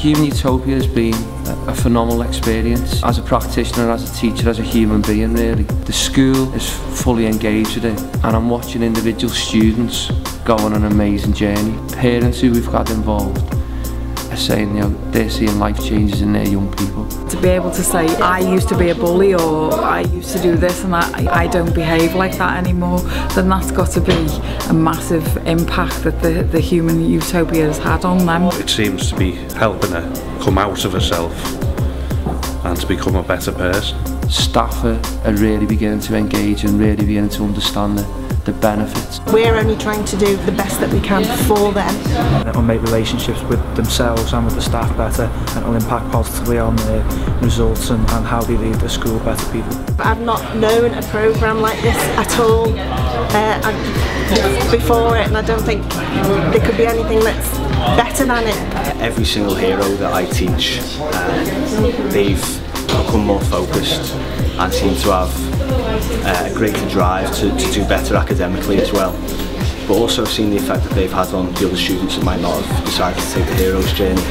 Human Utopia has been a phenomenal experience as a practitioner, as a teacher, as a human being really. The school is fully engaged with it and I'm watching individual students go on an amazing journey. Parents who we've got involved, saying, you know, they're seeing life changes in their young people. To be able to say, I used to be a bully or I used to do this and I, I don't behave like that anymore, then that's got to be a massive impact that the, the humanutopia has had on them. It seems to be helping her come out of herself and to become a better person. Staff are, are really beginning to engage and really beginning to understand it the benefits. We're only trying to do the best that we can for them. It will make relationships with themselves and with the staff better and it will impact positively on their results and, and how they leave the school better people. I've not known a programme like this at all uh, before it and I don't think there could be anything that's better than it. Every single hero that I teach, uh, they've become more focused and seem to have uh, greater drive to, to do better academically as well. But also I've seen the effect that they've had on the other students that might not have decided to take the hero's journey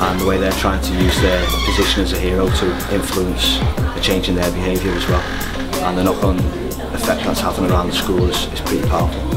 and the way they're trying to use their position as a hero to influence a change in their behaviour as well. And the knock-on effect that's having around the school is, is pretty powerful.